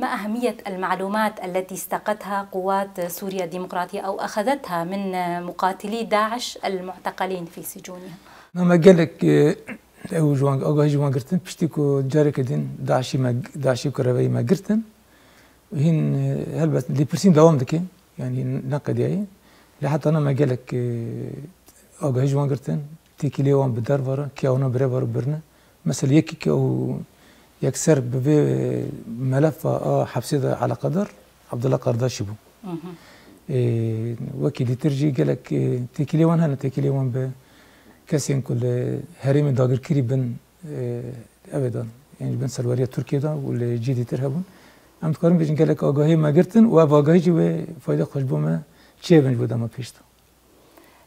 ما أهمية المعلومات التي استقتها قوات سوريا الديمقراطية أو أخذتها من مقاتلي داعش المعتقلين في سجونهم؟ ما قال لك أو جوان أو جوان قرتن بشتي كو جاري كدين داعشي ما داعشي كربي ما قرتن. وهن هل بس اللي برسين دوام دكي يعني نقد يعني لحتى أنا ما قال لك أو جوان قرتن تيكي ليوان بدار ورا كي اونا بري ورا برنا. مثلا يكي كو يكسر ببي ملف آه حبسي على قدر عبد الله قرداشي بو. إيه وكي دي ترجي قال لك تيكي ليوان هنا تيكي ليوان ب کسی کل هرم داگرکری بن ابدا. یعنی بن سلواریا ترکیه دا و جدی تر هبون أم تکارم بیشن که لک آگاهی ما گرتن و آگاهی جو فایده خوش بومه چه بنج بودا ما پیشتا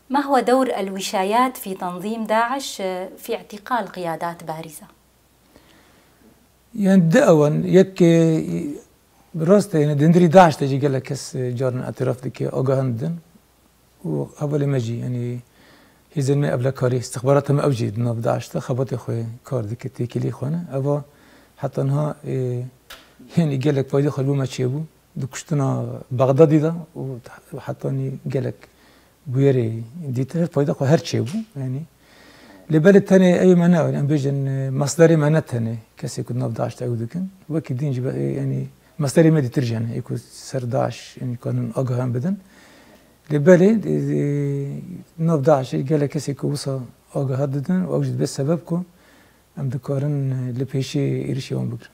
ما هو دور الوشايات في تنظيم داعش في اعتقال قيادات بارزة؟ يعني دعوان يك براسته يعني دندري داعش تجي قال لك كس جارنا اعتراف دكي آگاهن دن و اول ما جي يعني هی زلمه قبل کاری استخبارات هم اوجید ناب داشته خبات خوی کار دیگه تیکلی خونه اوا حتی انها یعنی گلک پایده خلبو ما چیه بو دو کشتنا بغدادی دا و حتی نی گلک بویری دیتر پایده خو هر چیه بو یعنی لبل الثاني أي معنى؟ يعني بيجن مصدري معنى الثاني كسي كنا بداعش تعود كن. وكي دين يعني مصدري ما دي ترجع يعني يكون سرداش يعني كان اقهم بدن. لبالي نوف داعش قال كسي كوسا اوغا هددن وأوجد بس سببكم أم دكارن لبيشي ايرشي وان بكر.